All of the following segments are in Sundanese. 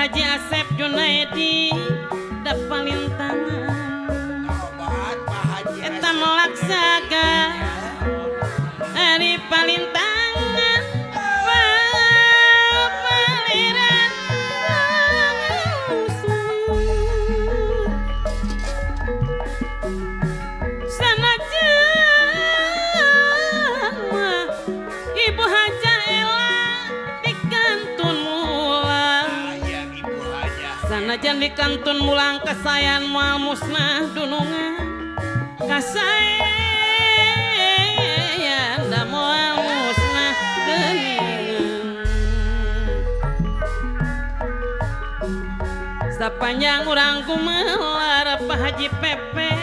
Haji Asep Junaidi da Haji Eta melaksaga Ari paling di kantun mulang kesayan mual musnah dunungan. Kasayan da mual musnah geningan sepanjang urang kumelar Haji Pepe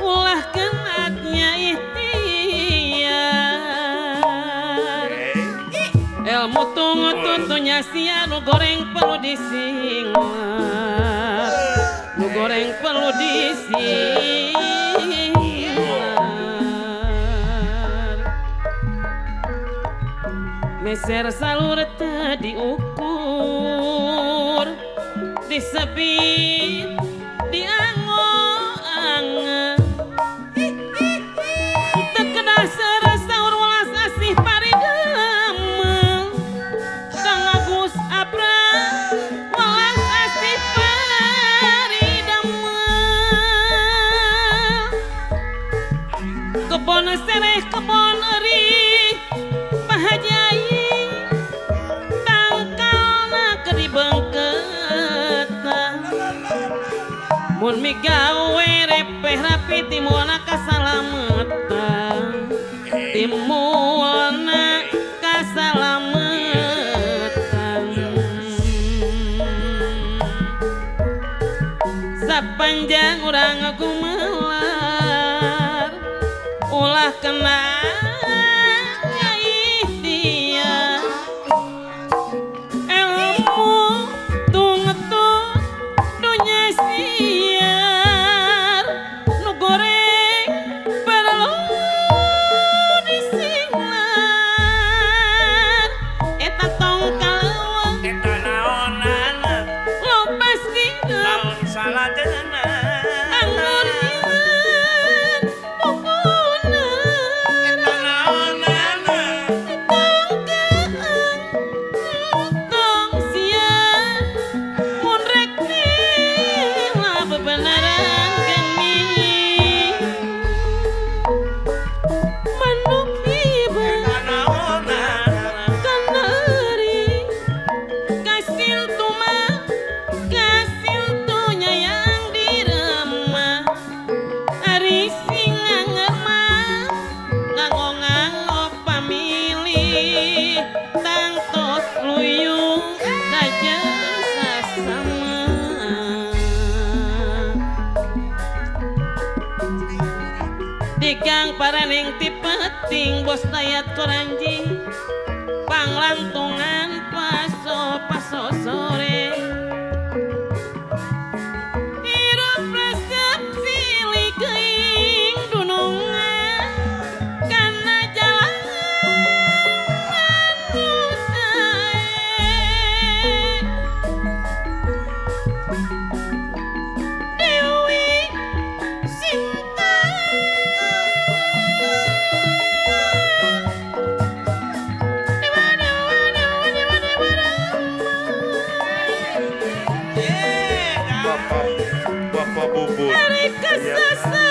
ulah kenatnya ikhtiar. Ilmu tungu tuntunya sianu goreng perlu disinglah yang perlu disinar Meser salur tadi ukur Disebit Mun migawe repeh rapi timuna kasalametan Timuna kasalametan Sapanjang urang gumelar Ulah kena ikhtiar Baraneng ti penting bos dayat koranji panglantungan. bobo. Erika sasa.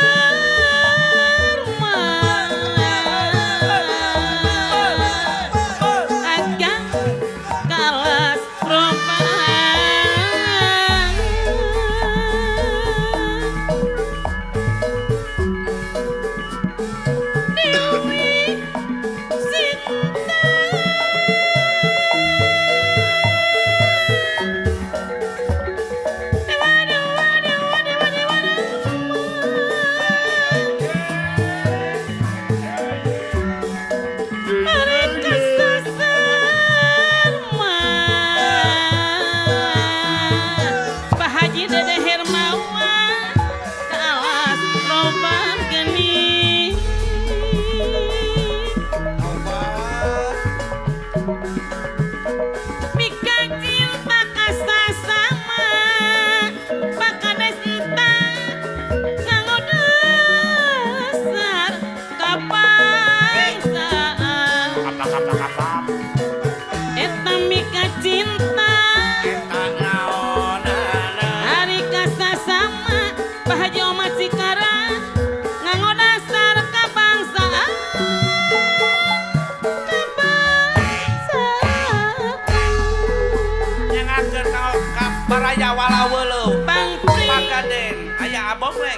baraya walaweleu pangpri pagaden aya abong we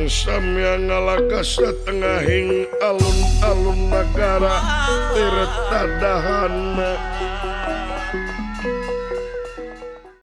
Ansam yang ngalaga setengahing alun-alun negara Tirta dahana